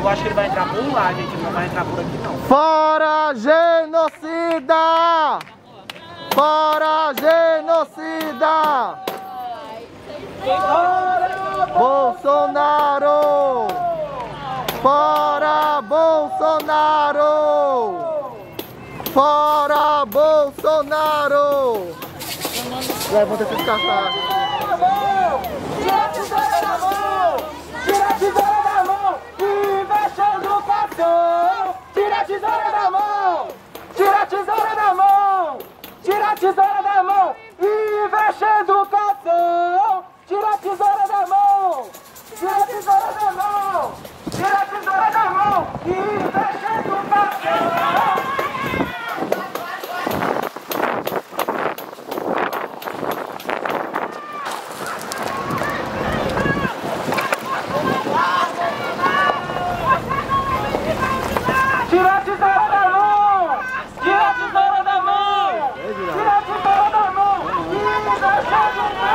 Eu acho que ele vai entrar por lá, gente. Não vai entrar por aqui, não. Fora genocida! Fora genocida! Fora Bolsonaro! Fora Bolsonaro! Fora Bolsonaro! Levanta esses caçados! Bitches Oh, my God.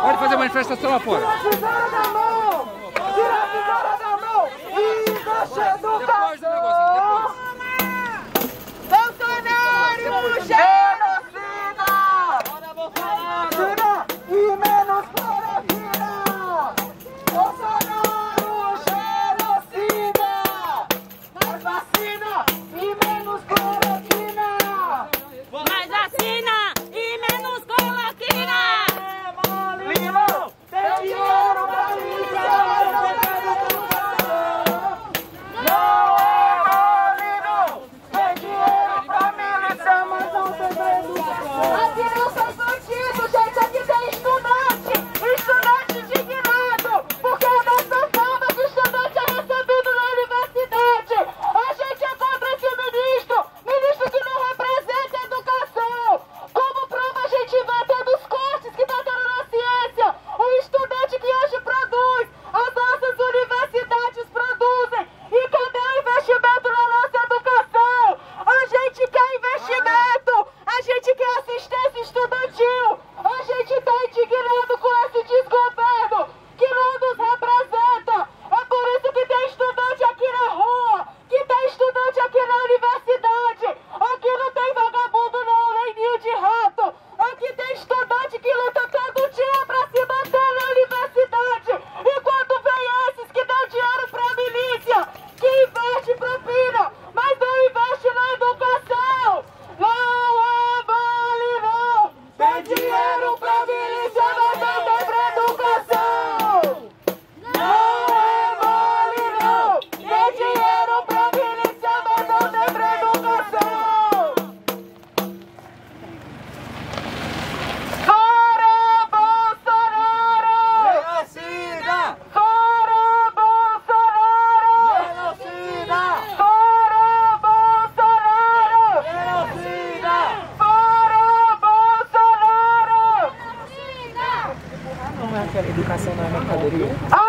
Pode fazer manifestação lá fora. Tira a pisada da mão! Tira a pisada da mão! E encoxa do carro! Maria. Ah!